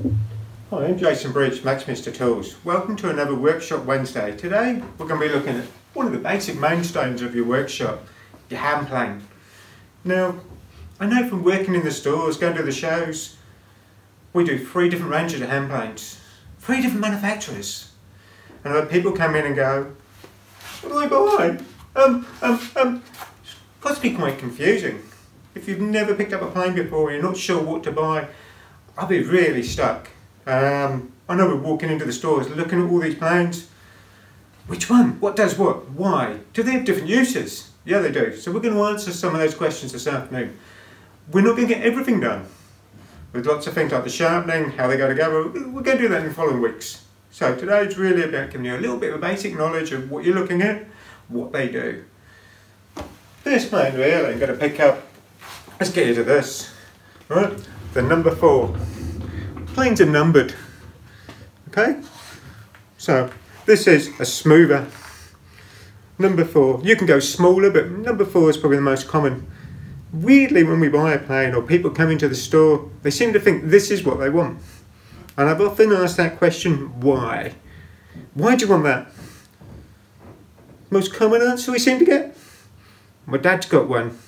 Hi, I'm Jason Breach, Axminster Tools. Welcome to another Workshop Wednesday. Today we're going to be looking at one of the basic mainstays of your workshop, your hand plane. Now, I know from working in the stores, going to the shows, we do three different ranges of hand planes, three different manufacturers. And people come in and go, what do I buy? Um, um, um, it's got to be quite confusing. If you've never picked up a plane before and you're not sure what to buy, I'll be really stuck. Um, I know we're walking into the stores looking at all these planes. Which one? What does what? Why? Do they have different uses? Yeah, they do. So we're going to answer some of those questions this afternoon. We're not going to get everything done. With lots of things like the sharpening, how they go together, we're going to do that in the following weeks. So today's really about giving you a little bit of basic knowledge of what you're looking at, what they do. This plane really, I'm going to pick up, let's get into this, right? The number four. Planes are numbered, okay? So this is a smoother. Number four, you can go smaller, but number four is probably the most common. Weirdly, when we buy a plane or people come into the store, they seem to think this is what they want. And I've often asked that question, why? Why do you want that? Most common answer we seem to get? My dad's got one.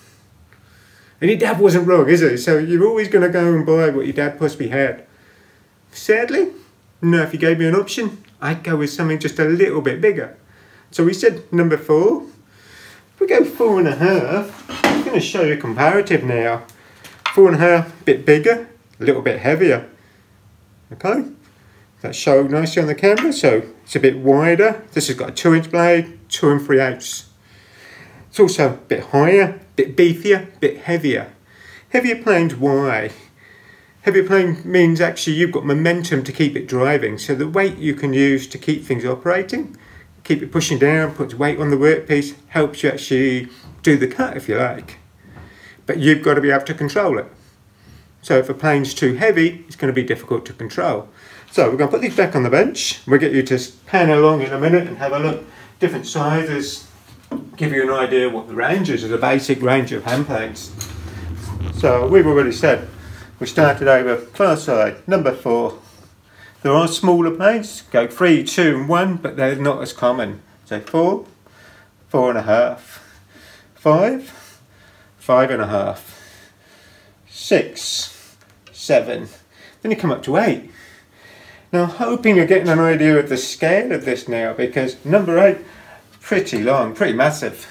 And your dad wasn't wrong, is he? So you're always going to go and buy what your dad possibly had. Sadly, no, if you gave me an option, I'd go with something just a little bit bigger. So we said number four. If we go four and a half, I'm going to show you a comparative now. Four and a half, a bit bigger, a little bit heavier. Okay, that's shown nicely on the camera. So it's a bit wider. This has got a two inch blade, two and three eighths. It's also a bit higher, a bit beefier, bit heavier. Heavier planes, why? Heavier plane means actually you've got momentum to keep it driving. So the weight you can use to keep things operating, keep it pushing down, puts weight on the workpiece, helps you actually do the cut if you like. But you've got to be able to control it. So if a plane's too heavy, it's going to be difficult to control. So we're going to put these back on the bench. We'll get you to pan along in a minute and have a look. Different sizes, give you an idea what the range is, the basic range of hand planes. So we've already said, we started over class side, number four. There are smaller planes, go three, two and one, but they're not as common. So four, four and a half, five, five and a half, six, seven, then you come up to eight. Now, I'm hoping you're getting an idea of the scale of this now, because number eight, pretty long, pretty massive.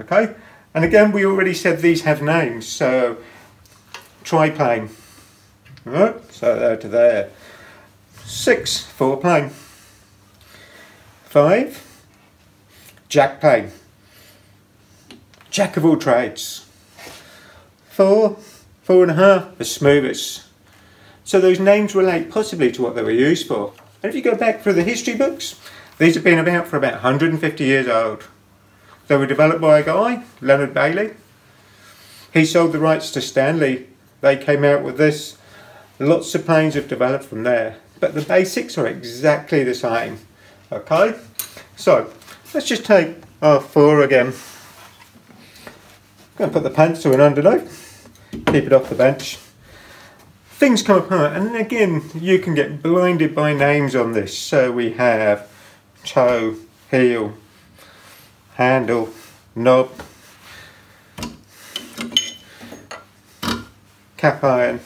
Okay, and again, we already said these have names, so try plane. Right, so there to there. Six, fore plane. Five, jack plane. Jack of all trades. Four, four and a half, the smoothest. So those names relate possibly to what they were used for. And if you go back through the history books, these have been about for about 150 years old. They were developed by a guy, Leonard Bailey. He sold the rights to Stanley. They came out with this. Lots of planes have developed from there. But the basics are exactly the same. Okay, so let's just take our four again. I'm going to put the pencil in underneath, keep it off the bench. Things come apart, and again, you can get blinded by names on this. So we have toe, heel, handle, knob, cap iron,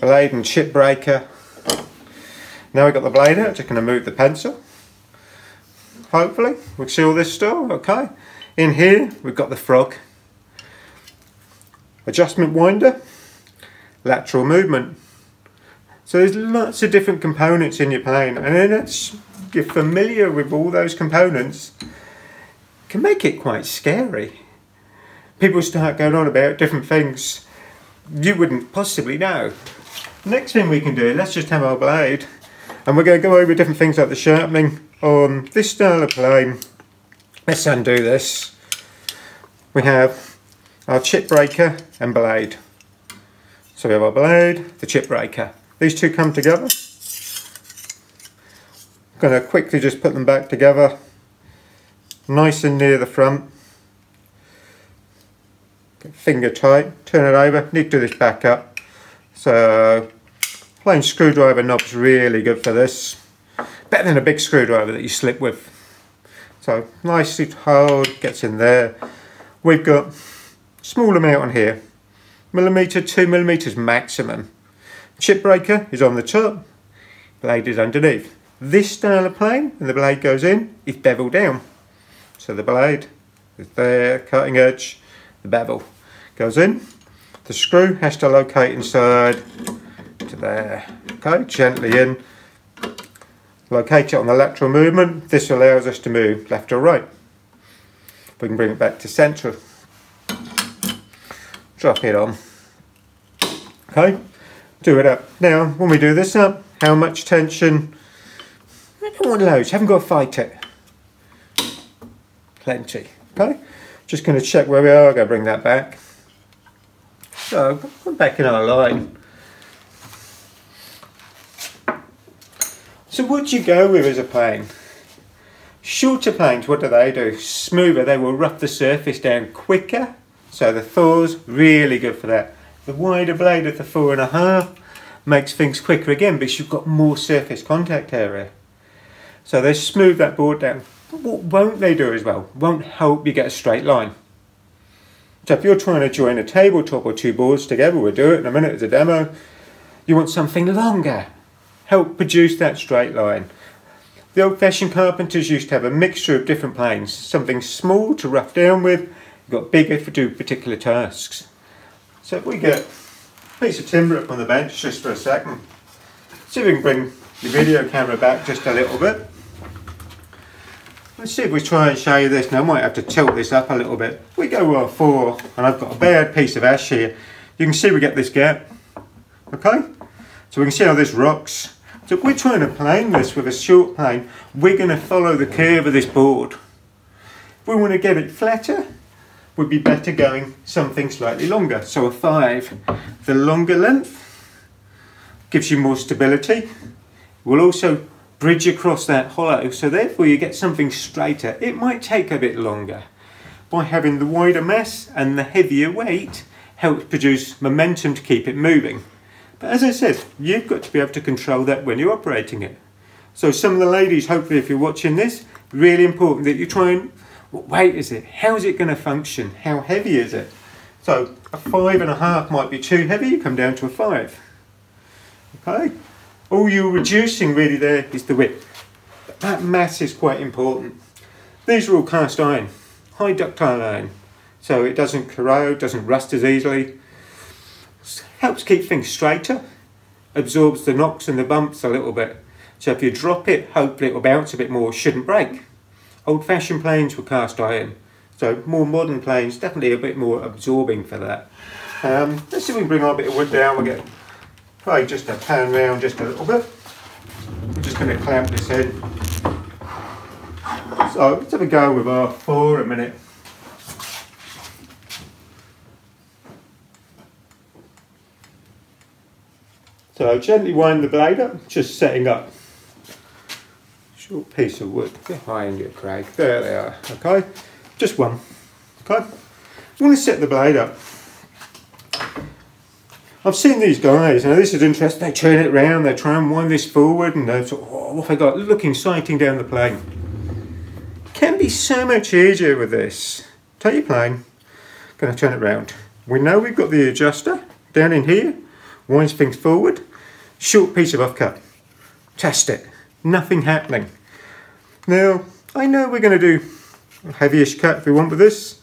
blade and chip breaker. Now we've got the blade out, just going to move the pencil. Hopefully, we'll see all this still, okay. In here, we've got the frog. Adjustment winder, lateral movement. So there's lots of different components in your plane and then it's, you're familiar with all those components can make it quite scary. People start going on about different things you wouldn't possibly know. Next thing we can do, let's just have our blade and we're going to go over different things like the sharpening on this style of plane. Let's undo this. We have our chip breaker and blade. So we have our blade, the chip breaker. These two come together. I'm going to quickly just put them back together, nice and near the front. Finger tight, turn it over, need to do this back up. So plain screwdriver knob's really good for this. Better than a big screwdriver that you slip with. So nicely hold, gets in there. We've got small amount on here. Millimetre, two millimetres maximum. Chip breaker is on the top, blade is underneath. This style of plane, and the blade goes in, is bevel down. So the blade is there, cutting edge, the bevel goes in. The screw has to locate inside to there. Okay, gently in. Locate it on the lateral movement. This allows us to move left or right. We can bring it back to centre. Drop it on. Okay, do it up. Now, when we do this up, how much tension? I don't want loads, haven't got to fight it. Plenty, okay? Just going to check where we are, to bring that back. So, we're back in our line. So what do you go with as a plane? Shorter planes, what do they do? Smoother, they will rough the surface down quicker. So the Thor's really good for that. The wider blade of the four and a half makes things quicker again because you've got more surface contact area. So they smooth that board down. But what won't they do as well? Won't help you get a straight line. So if you're trying to join a tabletop or two boards together, we'll do it in a minute as a demo, you want something longer. Help produce that straight line. The old-fashioned carpenters used to have a mixture of different planes, something small to rough down with, got bigger to do particular tasks. So if we get a piece of timber up on the bench just for a second, see if we can bring the video camera back just a little bit. Let's see if we try and show you this. Now I might have to tilt this up a little bit. We go well four, and I've got a bad piece of ash here. You can see we get this gap. Okay? So we can see how this rocks. So if we're trying to plane this with a short plane, we're going to follow the curve of this board. If we want to get it flatter, would be better going something slightly longer. So a five, the longer length gives you more stability. Will also bridge across that hollow, so therefore you get something straighter. It might take a bit longer. By having the wider mass and the heavier weight helps produce momentum to keep it moving. But as I said, you've got to be able to control that when you're operating it. So some of the ladies, hopefully if you're watching this, really important that you try and, what weight is it? How is it going to function? How heavy is it? So a five and a half might be too heavy, you come down to a five. Okay? All you're reducing really there is the width. But that mass is quite important. These are all cast iron, high ductile iron. So it doesn't corrode, doesn't rust as easily. Helps keep things straighter, absorbs the knocks and the bumps a little bit. So if you drop it, hopefully it will bounce a bit more, shouldn't break. Old-fashioned planes were cast iron. So more modern planes, definitely a bit more absorbing for that. Um, let's see if we can bring our bit of wood down. We'll probably just a pan round just a little bit. I'm just going to clamp this in. So let's have a go with our four a minute. So gently wind the blade up, just setting up. Short piece of wood behind you, Craig. There they are, okay? Just one, okay? You want to set the blade up. I've seen these guys, now this is interesting, they turn it around, they try and wind this forward and they're sort of, oh, what have I got? Looking, sighting down the plane. Can be so much easier with this. Take your plane, gonna turn it round. We know we've got the adjuster down in here, winds things forward, short piece of offcut. Test it, nothing happening. Now, I know we're gonna do a heavyish cut if we want with this,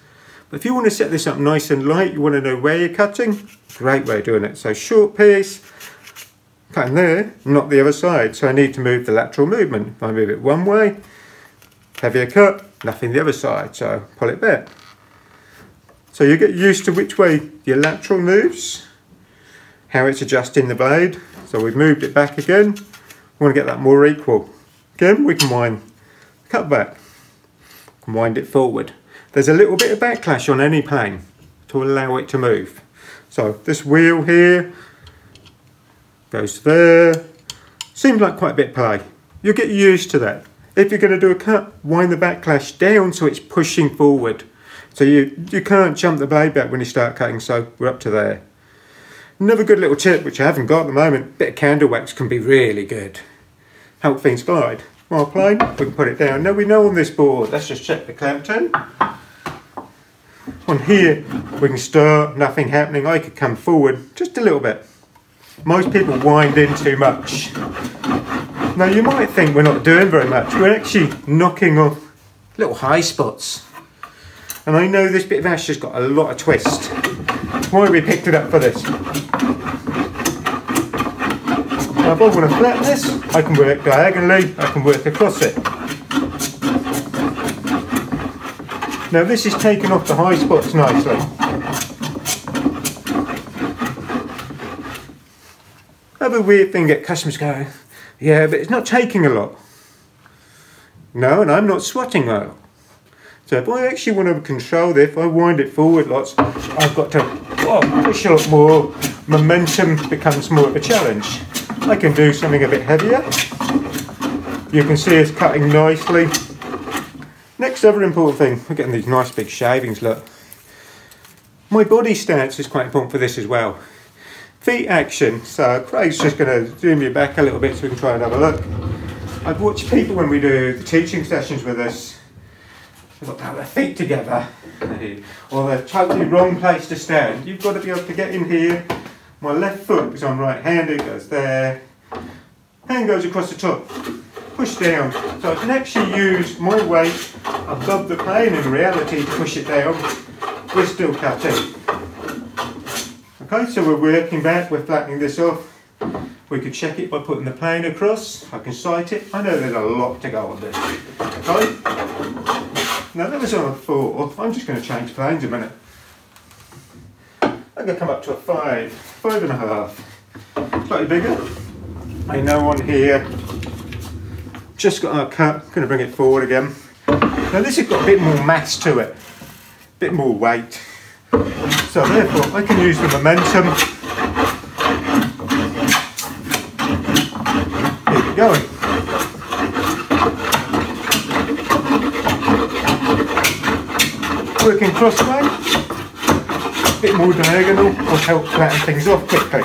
if you want to set this up nice and light, you want to know where you're cutting, great way of doing it. So short piece, cutting there, not the other side. So I need to move the lateral movement. If I move it one way, heavier cut, nothing the other side. So pull it back. So you get used to which way your lateral moves, how it's adjusting the blade. So we've moved it back again. We want to get that more equal. Again, we can wind, cut back, wind it forward. There's a little bit of backlash on any plane to allow it to move. So this wheel here goes there. Seems like quite a bit of play. You'll get used to that. If you're going to do a cut, wind the backlash down so it's pushing forward. So you, you can't jump the blade back when you start cutting, so we're up to there. Another good little tip, which I haven't got at the moment, bit of candle wax can be really good. Help things glide. While playing, we can put it down. Now we know on this board, let's just check the clampton. On here, we can stir, nothing happening. I could come forward just a little bit. Most people wind in too much. Now you might think we're not doing very much. We're actually knocking off little high spots. And I know this bit of ash has got a lot of twist. Why we picked it up for this? Now if I want to flatten this, I can work diagonally, I can work across it. Now this is taking off the high spots nicely. Other weird thing that customers go, yeah, but it's not taking a lot. No, and I'm not swatting well. So if I actually want to control this, if I wind it forward lots, I've got to oh, push a lot more. Momentum becomes more of a challenge. I can do something a bit heavier. You can see it's cutting nicely. Next other important thing, we're getting these nice big shavings, look. My body stance is quite important for this as well. Feet action, so Craig's just going to zoom you back a little bit so we can try and have a look. I've watched people when we do the teaching sessions with us, they've got to have their feet together, or they're totally wrong place to stand. You've got to be able to get in here. My left foot, because I'm right-handed, goes there. Hand goes across the top. Push down. So I can actually use my weight above the plane in reality to push it down. We're still cutting. Okay, so we're working back, we're flattening this off. We could check it by putting the plane across. I can sight it. I know there's a lot to go on this. Okay? Now that was on a four. I'm just going to change planes a minute. I'm going to come up to a five, five and a half. Slightly bigger. I know on here, just got uh, our cut, going to bring it forward again. Now this has got a bit more mass to it, a bit more weight. So therefore I can use the momentum. Keep it going. Working crossway, a bit more diagonal will help flatten things off quickly.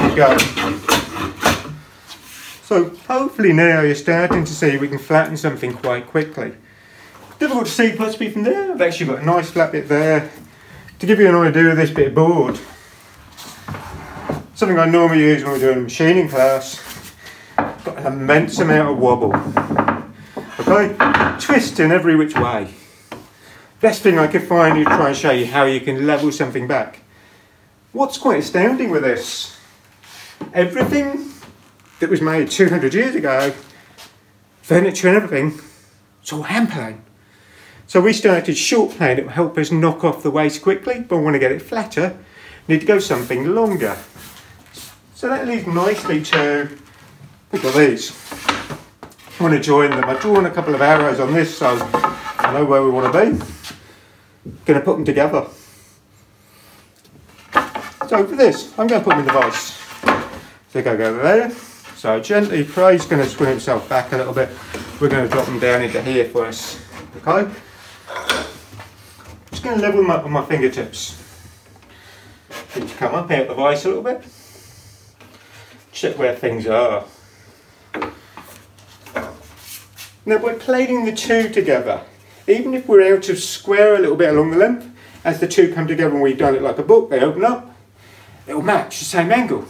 keep going. So hopefully now you're starting to see we can flatten something quite quickly. Difficult to see possibly from there. I've actually got a nice flat bit there. To give you an idea of this bit of board, something I normally use when we're doing machining class, got an immense amount of wobble. Okay, twist in every which way. Best thing I could find to try and show you how you can level something back. What's quite astounding with this, everything that was made 200 years ago, furniture and everything, it's all hand plane. So we started short plane, it will help us knock off the waste quickly, but I want to get it flatter, need to go something longer. So that leads nicely to, look at these. I want to join them. I've drawn a couple of arrows on this so I know where we want to be. Going to put them together. So for this, I'm going to put them in the vise. So go go there. So gently, Craig's going to swing himself back a little bit. We're going to drop him down into here for us. Okay? Just going to level him up with my fingertips. Need to come up out the vise a little bit. Check where things are. Now by plating the two together, even if we're out of square a little bit along the length, as the two come together and we've done it like a book, they open up, it'll match the same angle,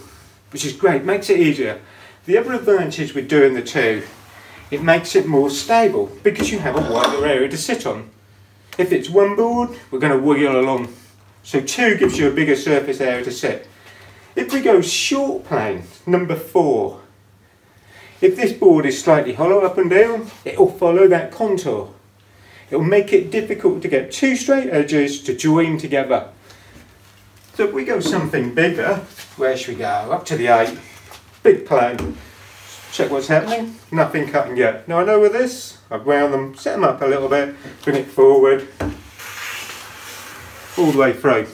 which is great, makes it easier. The other advantage with doing the two, it makes it more stable because you have a wider area to sit on. If it's one board, we're going to wiggle along. So two gives you a bigger surface area to sit. If we go short plane, number four, if this board is slightly hollow up and down, it will follow that contour. It will make it difficult to get two straight edges to join together. So if we go something bigger, where should we go? Up to the 8. Big plane. Check what's happening. Nothing cutting yet. Now I know with this, I've wound them, set them up a little bit, bring it forward, all the way through.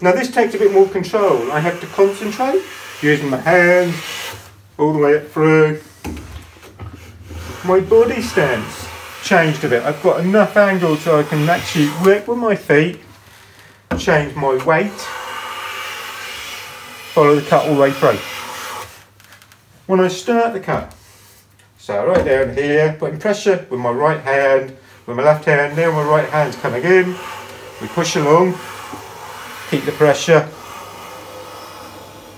Now this takes a bit more control. I have to concentrate using my hands all the way up through. my body stance changed a bit. I've got enough angle so I can actually work with my feet, change my weight, follow the cut all the way through. When I start the cut, so right down here, putting pressure with my right hand, with my left hand, now my right hand's coming in, we push along, keep the pressure,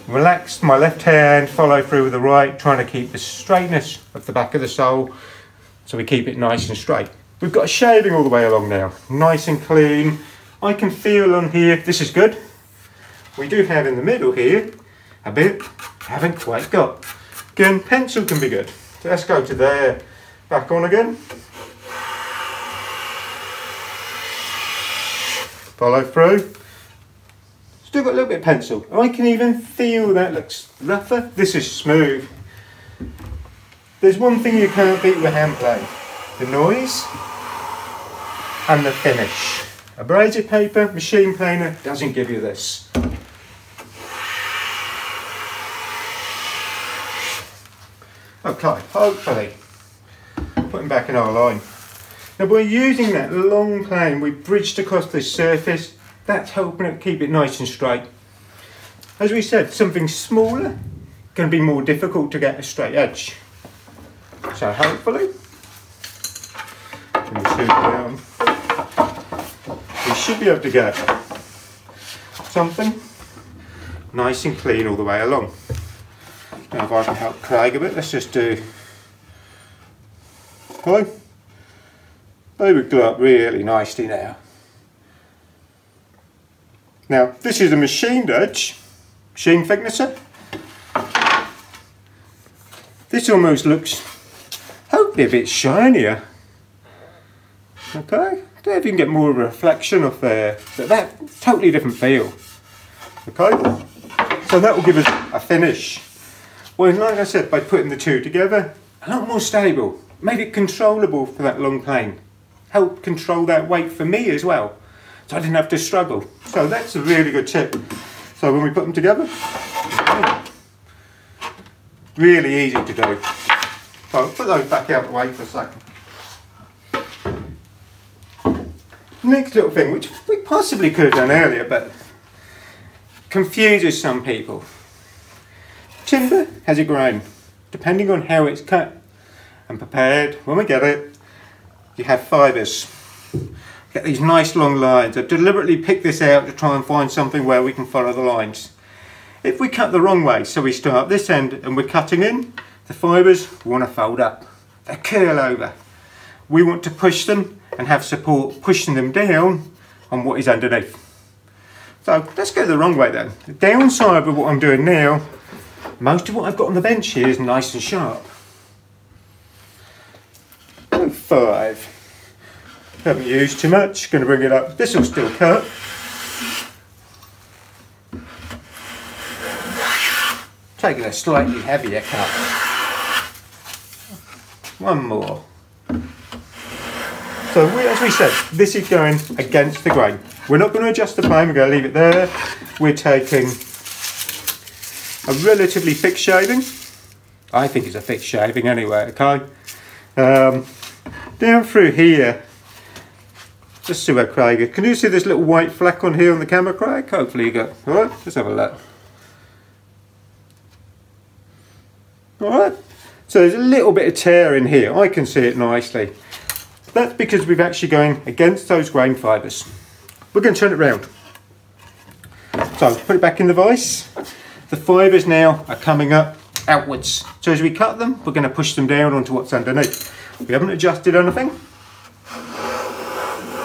relax my left hand, follow through with the right, trying to keep the straightness of the back of the sole so we keep it nice and straight. We've got a shaving all the way along now, nice and clean. I can feel on here, this is good. We do have in the middle here a bit, I haven't quite got. Again, pencil can be good. So let's go to there, back on again. Follow through. Still got a little bit of pencil. I can even feel that looks rougher. This is smooth. There's one thing you can't beat with hand play. The noise and the finish. Abrasive paper, machine planer doesn't give you this. Okay, hopefully, putting back in our line. Now by using that long plane we bridged across this surface, that's helping it keep it nice and straight. As we said, something smaller can be more difficult to get a straight edge. So hopefully, when you down, we should be able to get something nice and clean all the way along. Now if I can help Craig a bit, let's just do, okay, they would glue up really nicely now. Now this is a machined edge, machine thicknesser. This almost looks hopefully a bit shinier. Okay, see if you can get more of a reflection of there, but that totally different feel. Okay, so that will give us a finish. Well, like I said, by putting the two together, a lot more stable, made it controllable for that long plane. Helped control that weight for me as well, so I didn't have to struggle. So that's a really good tip. So when we put them together, really easy to do. So I'll put those back out the way for a second. Next little thing, which we possibly could have done earlier, but confuses some people. Timber has a grain. Depending on how it's cut and prepared, when we get it, you have fibres. Get these nice long lines. I've deliberately picked this out to try and find something where we can follow the lines. If we cut the wrong way, so we start this end and we're cutting in, the fibres want to fold up. They curl over. We want to push them and have support pushing them down on what is underneath. So let's go the wrong way then. The downside of what I'm doing now, most of what I've got on the bench here is nice and sharp. Five. Haven't used too much, going to bring it up. This will still cut. Taking a slightly heavier cut. One more. So we, as we said, this is going against the grain. We're not going to adjust the plane, we're going to leave it there. We're taking a relatively thick shaving. I think it's a thick shaving anyway, okay? Um, down through here, just see where Craig is. Can you see this little white fleck on here on the camera, Craig? Hopefully you got, all right, let's have a look. All right, so there's a little bit of tear in here. I can see it nicely. That's because we've actually going against those grain fibres. We're going to turn it round. So put it back in the vise. The fibres now are coming up outwards. So as we cut them, we're going to push them down onto what's underneath. We haven't adjusted anything.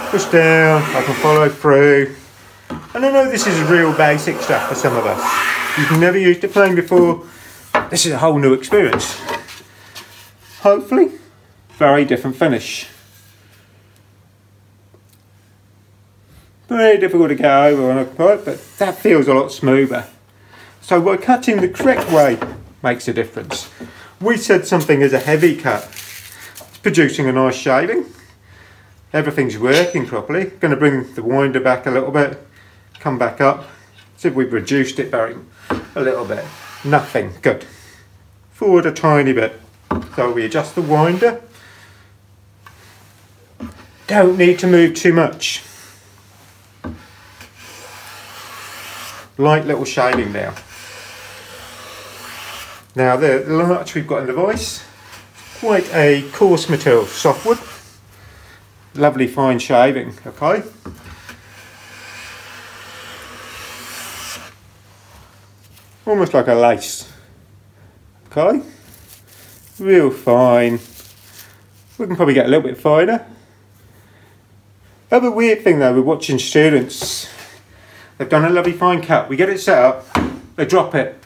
Push down, I can follow through. And I know this is a real basic stuff for some of us. You've never used a plane before. This is a whole new experience hopefully very different finish. Very difficult to get over on a quote, but that feels a lot smoother. So by cutting the correct way makes a difference. We said something is a heavy cut, It's producing a nice shaving. Everything's working properly. Going to bring the winder back a little bit, come back up. See if we've reduced it very a little bit. Nothing, good. Forward a tiny bit. So we adjust the winder don't need to move too much. Light little shading now. Now the larch we've got in the vise, quite a coarse material, softwood. Lovely fine shaving, okay? Almost like a lace, okay? Real fine. We can probably get a little bit finer. Other weird thing though, we're watching students. They've done a lovely fine cut. We get it set up, they drop it,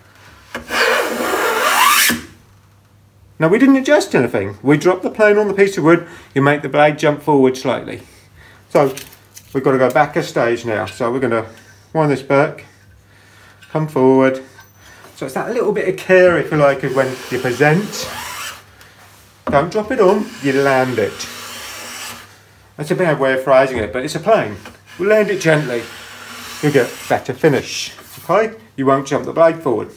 Now we didn't adjust anything. We drop the plane on the piece of wood, you make the blade jump forward slightly. So we've got to go back a stage now. So we're going to wind this back, come forward. So it's that little bit of care, if you like, of when you present. Don't drop it on, you land it. That's a bad way of phrasing it, but it's a plane. We'll land it gently. You'll get better finish. Okay? You won't jump the blade forward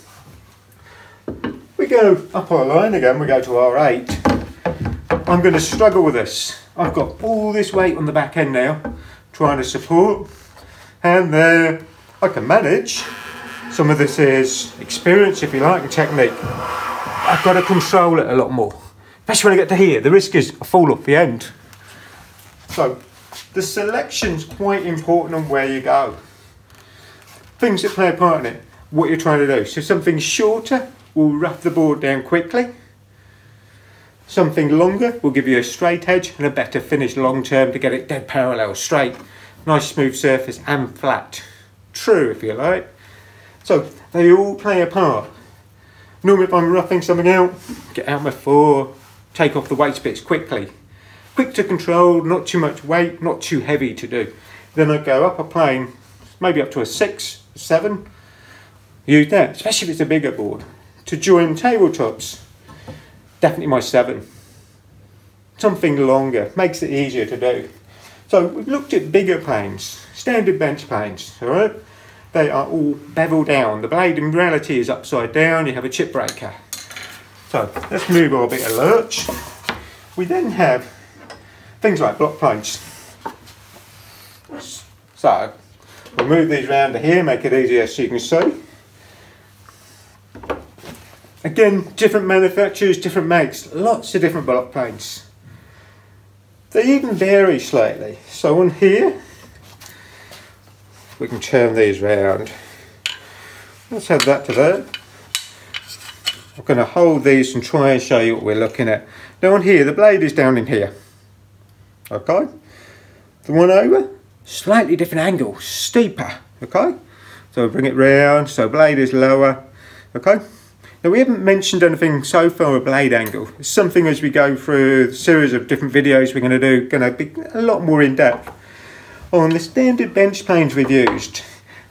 we go up our line again, we go to R8. I'm going to struggle with this. I've got all this weight on the back end now, trying to support, and there I can manage. Some of this is experience, if you like, and technique. I've got to control it a lot more. Especially when I get to here, the risk is I fall off the end. So, the selection's quite important on where you go. Things that play a part in it, what you're trying to do. So something shorter, will rough the board down quickly. Something longer will give you a straight edge and a better finish long term to get it dead parallel, straight, nice smooth surface and flat. True if you like. So they all play a part. Normally if I'm roughing something out, get out my four, take off the waste bits quickly. Quick to control, not too much weight, not too heavy to do. Then I go up a plane, maybe up to a six, seven. Use that, especially if it's a bigger board to join tabletops. Definitely my seven. Something longer, makes it easier to do. So we've looked at bigger planes, standard bench planes, all right? They are all bevel down. The blade in reality is upside down, you have a chip breaker. So let's move our bit of larch. We then have things like block planes. So we'll move these around to here, make it easier so you can see. Again, different manufacturers, different makes, lots of different block planes. They even vary slightly. So on here, we can turn these round. Let's have that to that. I'm going to hold these and try and show you what we're looking at. Now on here, the blade is down in here. Okay? The one over, slightly different angle, steeper. Okay? So bring it round, so blade is lower. Okay? Now we haven't mentioned anything so far a blade angle. It's something as we go through a series of different videos we're going to do, going to be a lot more in depth. On the standard bench planes we've used,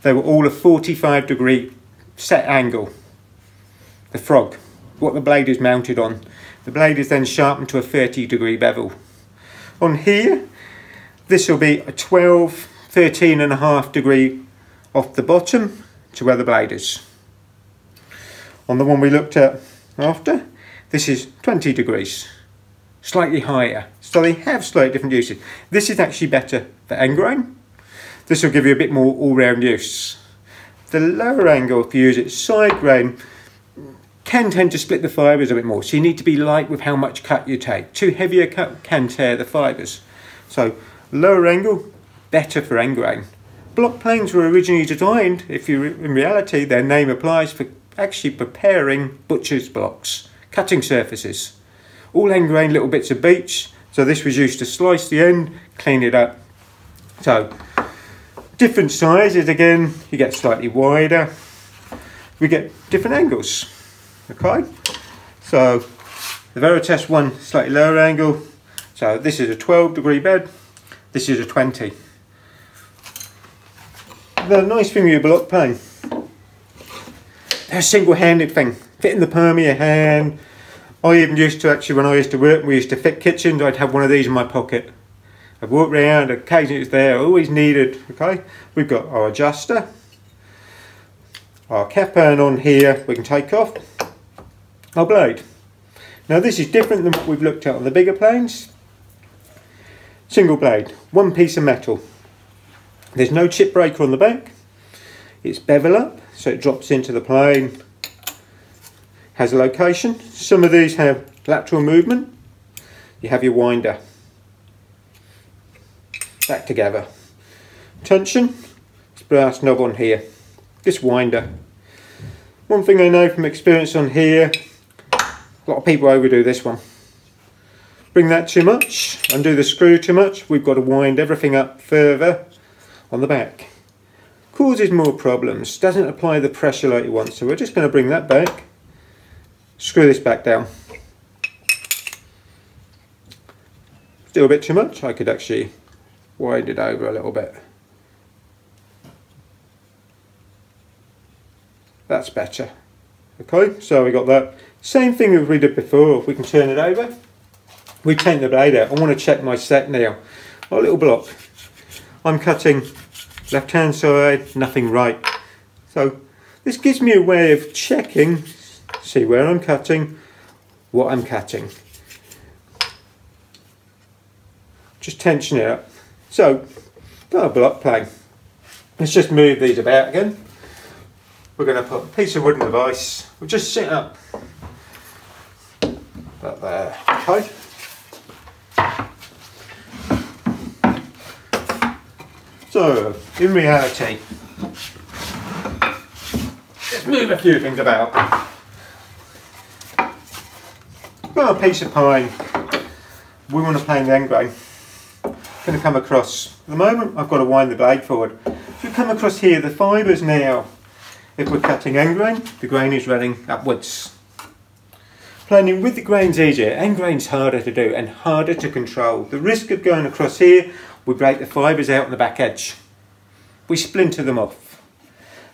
they were all a 45 degree set angle. The frog, what the blade is mounted on. The blade is then sharpened to a 30 degree bevel. On here, this will be a 12, 13 and a half degree off the bottom to where the blade is. On the one we looked at after, this is 20 degrees, slightly higher. So they have slightly different uses. This is actually better for end grain. This will give you a bit more all-round use. The lower angle, if you use it side grain, can tend to split the fibres a bit more. So you need to be light with how much cut you take. Too heavy a cut can tear the fibres. So lower angle, better for end grain. Block planes were originally designed, if you in reality their name applies for actually preparing butcher's blocks, cutting surfaces. All end grain little bits of beech, so this was used to slice the end, clean it up. So, different sizes again, you get slightly wider, we get different angles, okay? So, the Veritas one, slightly lower angle, so this is a 12 degree bed, this is a 20. The nice thing with your block plane a single-handed thing. Fitting the palm of your hand. I even used to actually, when I used to work, we used to fit kitchens, I'd have one of these in my pocket. I'd walk around, occasionally it's there, always needed, okay? We've got our adjuster, our cap and on here we can take off, our blade. Now this is different than what we've looked at on the bigger planes. Single blade, one piece of metal. There's no chip breaker on the back. It's bevel up, so it drops into the plane. Has a location. Some of these have lateral movement. You have your winder. Back together. Tension, it's brass knob on here. This winder. One thing I know from experience on here, a lot of people overdo this one. Bring that too much, undo the screw too much, we've got to wind everything up further on the back. Causes more problems, doesn't apply the pressure like you want, so we're just going to bring that back, screw this back down. Still a bit too much, I could actually wind it over a little bit. That's better. Okay, so we got that. Same thing as we did before, if we can turn it over. We take the blade out. I want to check my set now. My little block. I'm cutting left hand side, nothing right. So this gives me a way of checking, see where I'm cutting, what I'm cutting. Just tension it up. So, got a block plane. Let's just move these about again. We're going to put a piece of wooden device. We'll just sit up. About there. Okay. So, in reality, let's move a few things about. Got a piece of pine. We want to plane the end grain. Going to come across. At the moment, I've got to wind the blade forward. If you come across here, the fibres now, if we're cutting end grain, the grain is running upwards. Planing with the grain's easier, end grain's harder to do and harder to control. The risk of going across here we break the fibres out on the back edge. We splinter them off.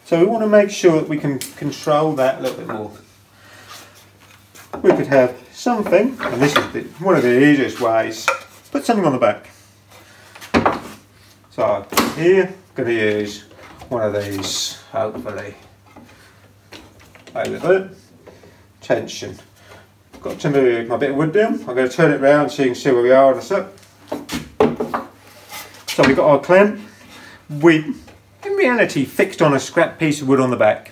So we want to make sure that we can control that a little bit more. We could have something, and this is the, one of the easiest ways, put something on the back. So here, I'm going to use one of these, hopefully. Over there. Tension. Got to move my bit of wood down. I'm going to turn it round so you can see where we are on. So we've got our clamp. We, reality, fixed on a scrap piece of wood on the back.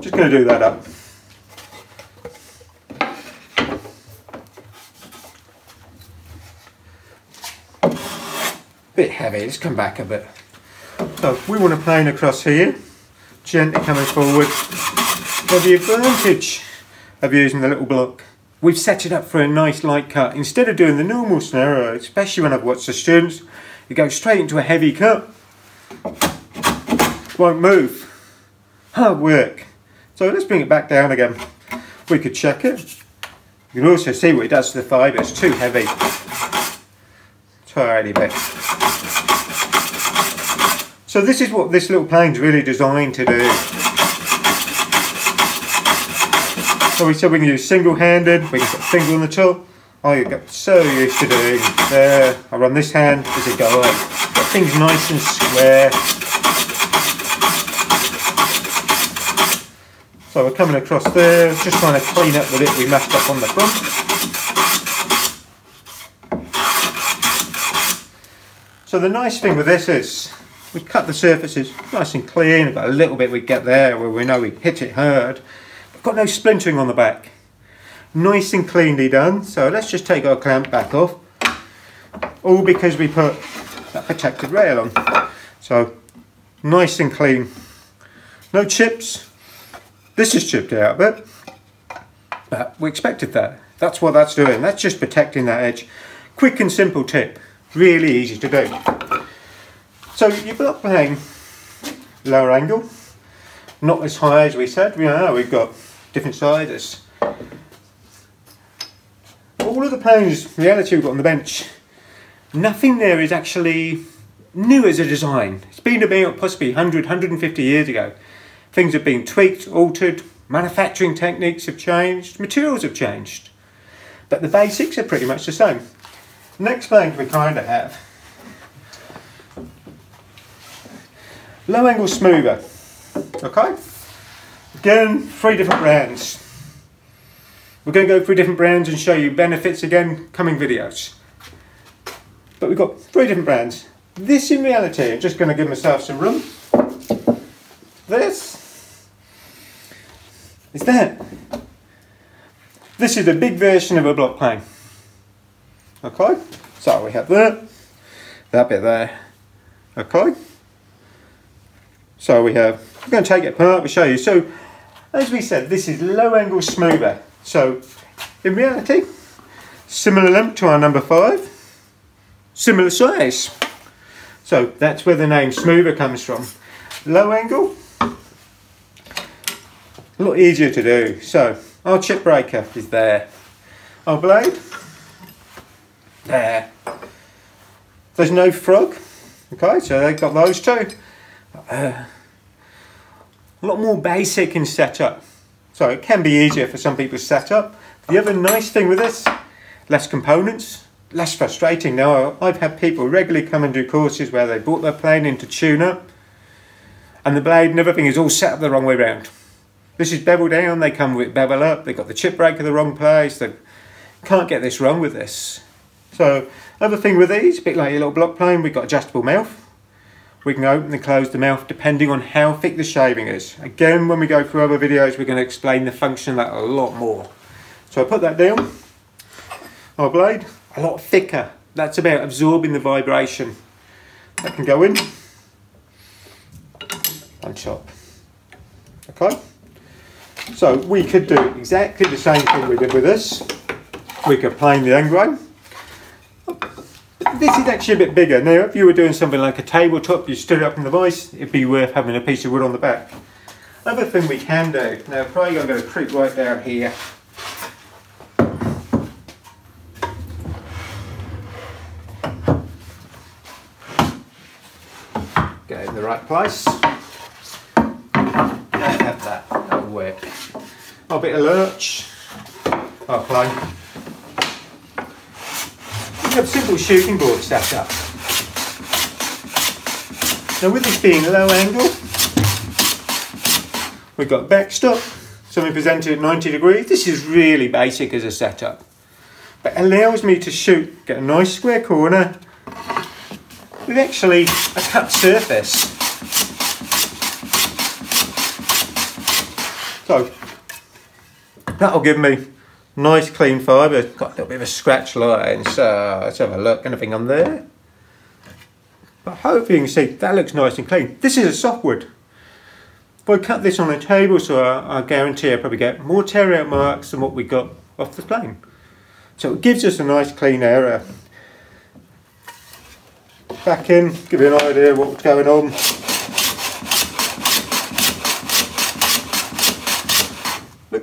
Just going to do that up. Bit heavy, let's come back a bit. So we want to plane across here, gently coming forward. Now the advantage of using the little block we've set it up for a nice light cut. Instead of doing the normal scenario, especially when I've watched the students, you go straight into a heavy cut. Won't move. Hard work. So let's bring it back down again. We could check it. You can also see what it does to the fibre. It's too heavy. Tiny bit. So this is what this little plane's really designed to do. So we said we can use single-handed, we can put a finger on the tool. I get so used to doing there. I run this hand as guide. Get things nice and square. So we're coming across there, just trying to clean up the bit we messed up on the front. So the nice thing with this is we cut the surfaces nice and clean. We've got a little bit we get there where we know we hit it hard. We've got no splintering on the back nice and cleanly done. So let's just take our clamp back off. All because we put that protected rail on. So nice and clean. No chips. This is chipped out a uh, bit. But we expected that. That's what that's doing. That's just protecting that edge. Quick and simple tip. Really easy to do. So you've got playing lower angle. Not as high as we said. We know we've got different sizes all of the planes reality we've got on the bench, nothing there is actually new as a design. It's been about possibly 100, 150 years ago. Things have been tweaked, altered, manufacturing techniques have changed, materials have changed. But the basics are pretty much the same. Next thing we kind of have. Low angle smoother. Okay? Again, three different brands. We're going to go through different brands and show you benefits again, coming videos. But we've got three different brands. This in reality, I'm just going to give myself some room. This is that. This is a big version of a block plane. Okay, so we have that, that bit there. Okay, so we have, I'm going to take it apart to show you. So, as we said, this is low angle smoother. So, in reality, similar length to our number five, similar size. So that's where the name smoother comes from. Low angle, a lot easier to do. So our chip breaker is there. Our blade, there. There's no frog. Okay, so they've got those two. Uh, a lot more basic in setup. So it can be easier for some people to set up. The other nice thing with this, less components, less frustrating. Now I've had people regularly come and do courses where they brought their plane into tune up and the blade and everything is all set up the wrong way round. This is bevel down, they come with bevel up, they've got the chip breaker the wrong place, they can't get this wrong with this. So other thing with these, a bit like your little block plane, we've got adjustable mouth. We can open and close the mouth depending on how thick the shaving is. Again, when we go through other videos, we're going to explain the function of that a lot more. So I put that down, our blade, a lot thicker. That's about absorbing the vibration. That can go in and chop. Okay? So we could do exactly the same thing we did with this. We could plane the end grain. This is actually a bit bigger. Now if you were doing something like a tabletop, you stood up in the vise, it'd be worth having a piece of wood on the back. Other thing we can do, now probably I'm going to creep right down here. Get in the right place. Have that, that'll work a bit of larch, oh, I'll play. We have simple shooting board set up. Now with this being low angle, we've got backstop, something presented at 90 degrees. This is really basic as a setup, but allows me to shoot, get a nice square corner with actually a cut surface. So That'll give me nice clean fibre. Got a little bit of a scratch line, so let's have a look. Anything on there? But hopefully you can see that looks nice and clean. This is a softwood. If I cut this on a table, so I, I guarantee I'll probably get more tear out marks than what we got off the plane. So it gives us a nice clean area. Back in, give you an idea of what's going on.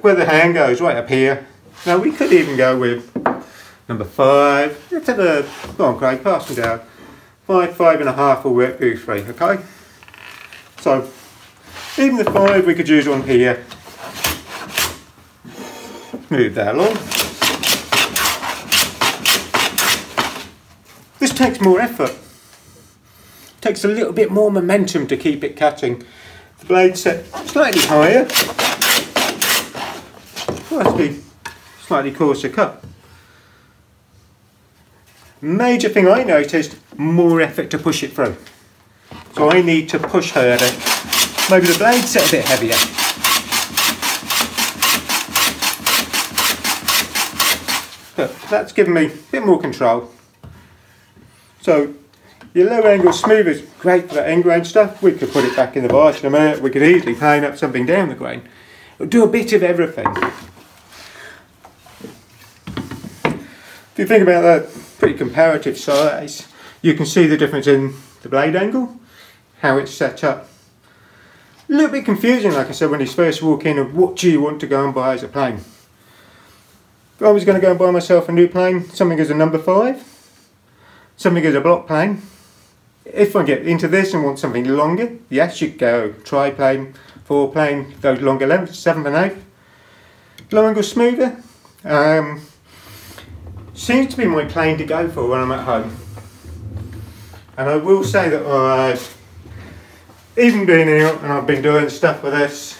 Where the hand goes, right up here. Now we could even go with number five. Let's have a, go on Craig, pass me down. Five, five and a half will work beautifully, okay? So, even the five we could use on here. Move that along. This takes more effort. Takes a little bit more momentum to keep it cutting. The blade set slightly higher well, be slightly coarser cut. Major thing I noticed, more effort to push it through. So I need to push harder. Maybe the blade set a bit heavier. But that's given me a bit more control. So your low angle smooth is great for that end grain stuff. We could put it back in the vise in a minute. We could easily plane up something down the grain. It'll do a bit of everything. If you think about that pretty comparative size, you can see the difference in the blade angle, how it's set up. A little bit confusing, like I said, when you first walk in of what do you want to go and buy as a plane. If I was going to go and buy myself a new plane, something as a number 5, something as a block plane. If I get into this and want something longer, yes, you go triplane, fore plane, those longer lengths, 7 and 8. Low angle smoother, um, seems to be my plane to go for when I'm at home. And I will say that I've even been here and I've been doing stuff with this.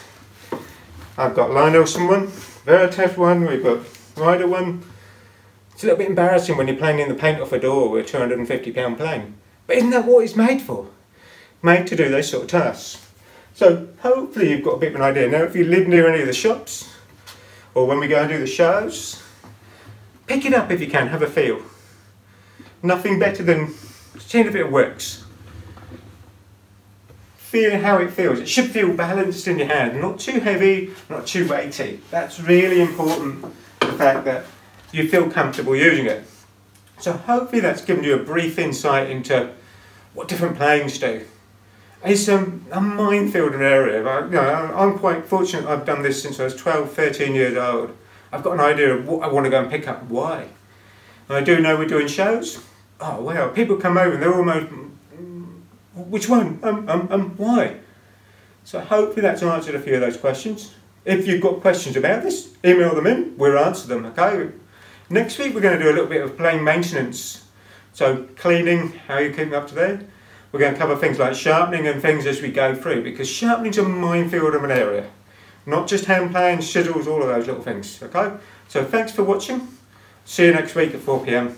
I've got Lie-Nielsen one, Veritas one, we've got Rider one, It's a little bit embarrassing when you're planing the paint off a door with a £250 plane. But isn't that what it's made for? Made to do those sort of tasks. So hopefully you've got a bit of an idea. Now if you live near any of the shops, or when we go and do the shows, pick it up if you can, have a feel. Nothing better than seeing if it works. Feeling how it feels. It should feel balanced in your hand, not too heavy, not too weighty. That's really important, the fact that you feel comfortable using it. So hopefully that's given you a brief insight into what different planes do. It's um, a minefield an area. I, you know, I'm quite fortunate I've done this since I was 12, 13 years old. I've got an idea of what I want to go and pick up, why. And I do know we're doing shows. Oh, well, people come over and they're almost, mm, which one? Um, um, um, why? So hopefully that's answered a few of those questions. If you've got questions about this, email them in, we'll answer them, okay? Next week we're going to do a little bit of plane maintenance. So cleaning, how are you keep up to date. We're going to cover things like sharpening and things as we go through because sharpening's a minefield of an area. Not just hand planes, chisels, all of those little things, okay? So thanks for watching. See you next week at 4pm.